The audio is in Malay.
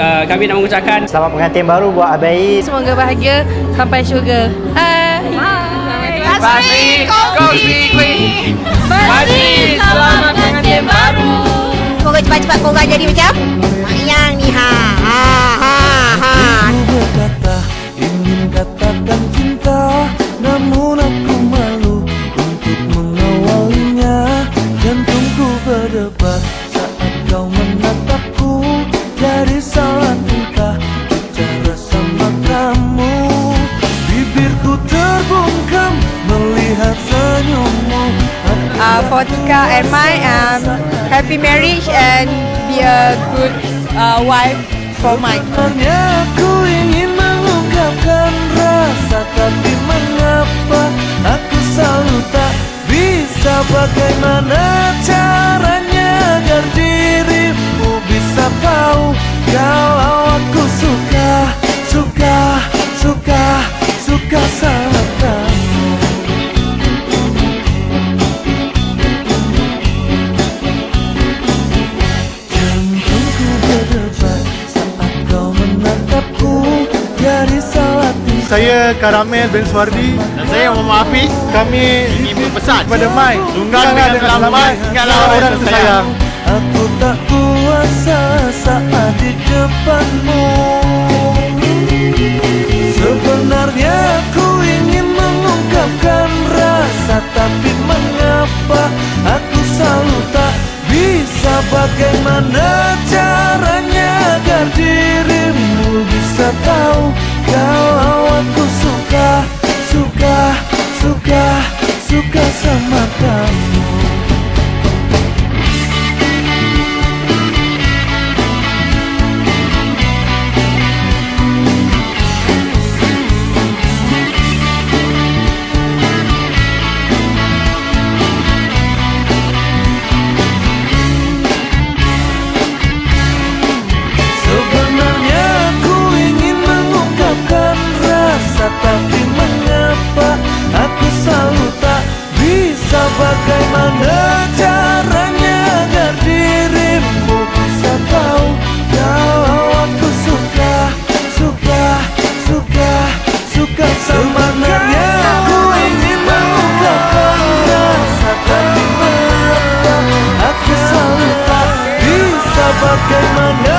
Uh, kami nak mengucapkan Selamat pengantin baru buat Abai. Semoga bahagia sampai syurga. Hai. Basri, kongsi kuih. Basri, selamat pengantin baru. Semoga cepat-cepat korang jadi macam Mak Yang ni ha ha ha ha. Uh, for Tika and my um, happy marriage and be a good uh, wife for Mike. Kalau aku suka, suka, suka, suka sama Saat kau menatapku Dari Saya Karamel bin Suardi Dan saya Muhammad Hafiz. Kami Ingin berpesan. kepada Mai. Tunggang dengan selamat, ingatlah orang orang tersayang. Aku tak kuasa saat di depanmu. Sebenarnya aku ingin mengungkapkan rasa Tapi mengapa aku selalu tak bisa? Bagaimana caranya agar dirimu bisa tahu Kalau aku suka, suka, suka, suka sama kamu bagaimana caranya agar dirimu bisa tahu kalau aku suka suka suka suka sama dia aku ingin mengungkapkan rasa tak mengapa aku selalu tak bisa. Bagaimana